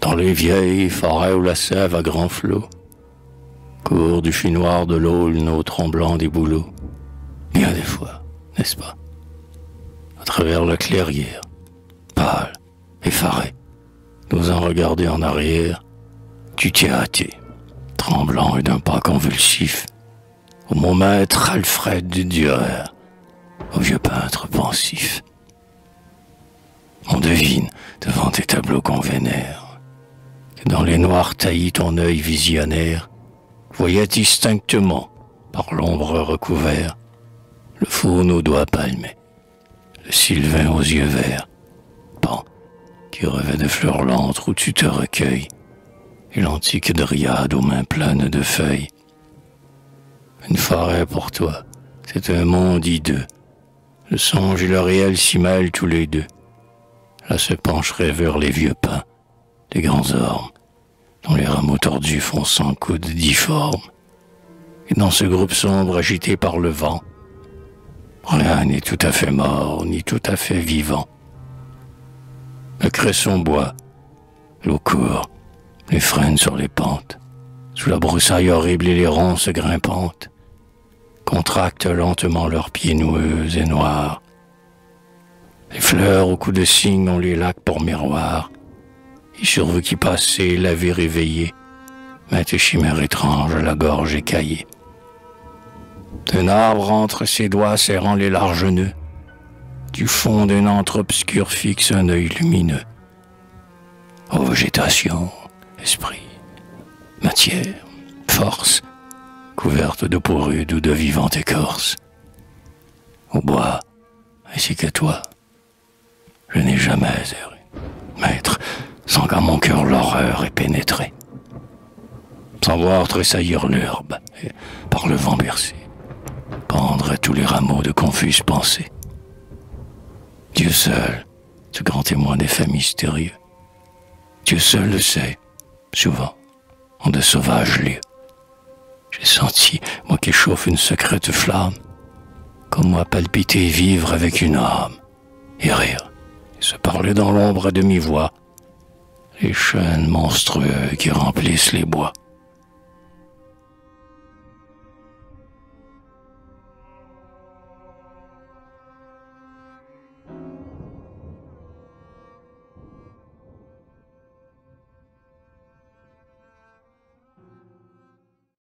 dans les vieilles forêts où la sève à grand flot court du funoir de l'aulne au tremblant des bouleaux. Bien des fois, n'est-ce pas? À travers la clairière, pâle, effaré, n'osant regarder en arrière, tu t'y hâté, tremblant et d'un pas convulsif, au mon maître Alfred Dürer, au vieux peintre pensif. On devine, devant tes tableaux qu'on vénère, dans les noirs taillis ton œil visionnaire voyait distinctement, par l'ombre recouvert, le faune aux doigts palmés, le sylvain aux yeux verts, pan qui revêt de fleurs lentes où tu te recueilles, et l'antique dryade aux mains pleines de feuilles. Une forêt pour toi, c'est un monde hideux. Le songe et le réel s'y mêlent tous les deux. Là se pencherait vers les vieux pins, grands ormes, dont les rameaux tordus font cent coudes difformes. Et dans ce groupe sombre agité par le vent, rien n'est tout à fait mort, ni tout à fait vivant. Le cresson boit, l'eau court, les frênes sur les pentes, sous la broussaille horrible et les ronces grimpantes, contractent lentement leurs pieds noueux et noirs. Les fleurs au cou de cygne ont les lacs pour miroir, sur vous qui passez, la vie réveillée, mettent chimère étrange la gorge écaillée. D'un arbre entre ses doigts serrant les larges nœuds, du fond d'un antre obscur fixe un œil lumineux. Ô végétation, esprit, matière, force, couverte de peau ou de vivante écorce. Au bois, ainsi que toi, je n'ai jamais erré. Sans qu'à mon cœur l'horreur ait pénétré. Sans voir tressaillir l'herbe, et par le vent bercé, pendre tous les rameaux de confuses pensées. Dieu seul, ce grand témoin des faits mystérieux. Dieu seul le sait, souvent, en de sauvages lieux. J'ai senti, moi qui chauffe une secrète flamme, comme moi palpiter et vivre avec une âme, et rire, et se parler dans l'ombre à demi-voix, les chênes monstrueux qui remplissent les bois.